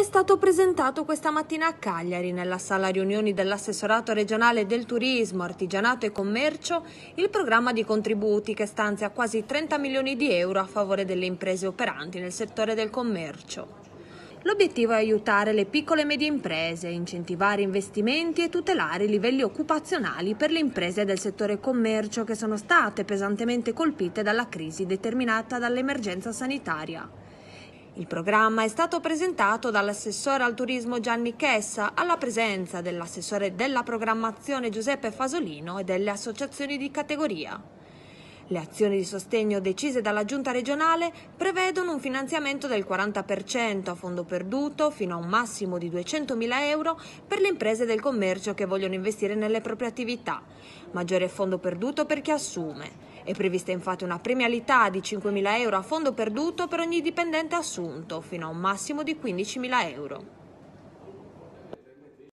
È stato presentato questa mattina a Cagliari, nella sala riunioni dell'assessorato regionale del turismo, artigianato e commercio, il programma di contributi che stanzia quasi 30 milioni di euro a favore delle imprese operanti nel settore del commercio. L'obiettivo è aiutare le piccole e medie imprese, incentivare investimenti e tutelare i livelli occupazionali per le imprese del settore commercio che sono state pesantemente colpite dalla crisi determinata dall'emergenza sanitaria. Il programma è stato presentato dall'assessore al turismo Gianni Chessa alla presenza dell'assessore della programmazione Giuseppe Fasolino e delle associazioni di categoria. Le azioni di sostegno decise dalla giunta regionale prevedono un finanziamento del 40% a fondo perduto fino a un massimo di 200.000 euro per le imprese del commercio che vogliono investire nelle proprie attività, maggiore fondo perduto per chi assume è prevista infatti una premialità di 5.000 euro a fondo perduto per ogni dipendente assunto, fino a un massimo di 15.000 euro.